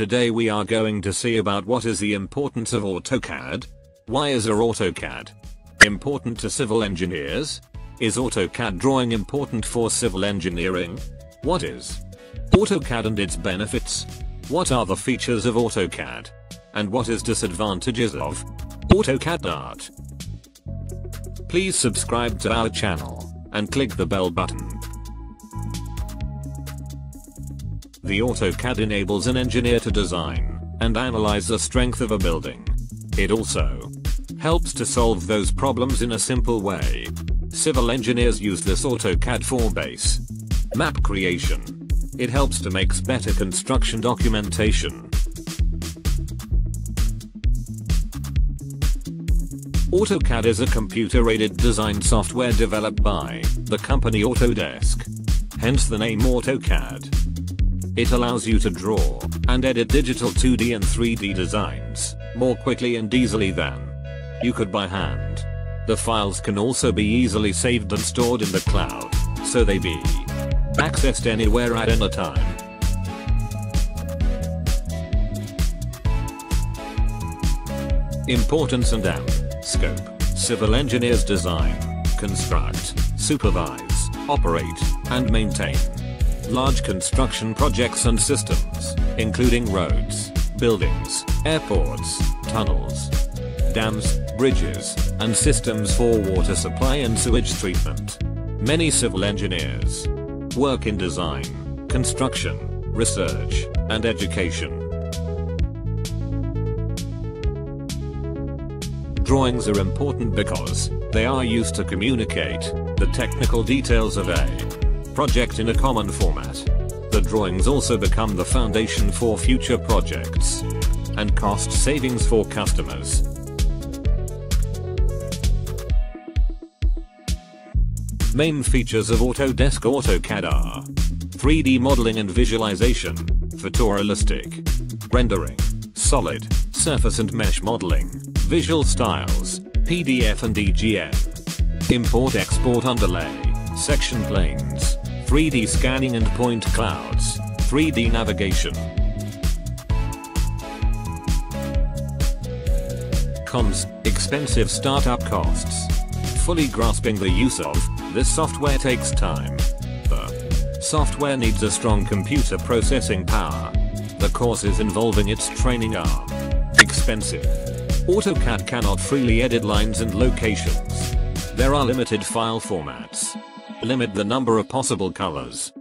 Today we are going to see about what is the importance of AutoCAD. Why is a AutoCAD important to civil engineers? Is AutoCAD drawing important for civil engineering? What is AutoCAD and its benefits? What are the features of AutoCAD? And what is disadvantages of AutoCAD art? Please subscribe to our channel and click the bell button. The AutoCAD enables an engineer to design and analyze the strength of a building. It also helps to solve those problems in a simple way. Civil engineers use this AutoCAD for base map creation. It helps to make better construction documentation. AutoCAD is a computer-aided design software developed by the company Autodesk. Hence the name AutoCAD. It allows you to draw and edit digital 2D and 3D designs more quickly and easily than you could by hand. The files can also be easily saved and stored in the cloud, so they be accessed anywhere at any time. Importance and AM. Scope. Civil engineers design, construct, supervise, operate, and maintain large construction projects and systems, including roads, buildings, airports, tunnels, dams, bridges, and systems for water supply and sewage treatment. Many civil engineers work in design, construction, research, and education. Drawings are important because they are used to communicate the technical details of a project in a common format. The drawings also become the foundation for future projects and cost savings for customers. Main features of Autodesk AutoCAD are 3D modeling and visualization, photorealistic rendering, solid, surface and mesh modeling, visual styles, PDF and DGN, import export underlay, section planes, 3D scanning and point clouds, 3D navigation. Cons, expensive startup costs. Fully grasping the use of this software takes time. The software needs a strong computer processing power. The courses involving its training are expensive. AutoCAD cannot freely edit lines and locations. There are limited file formats limit the number of possible colors,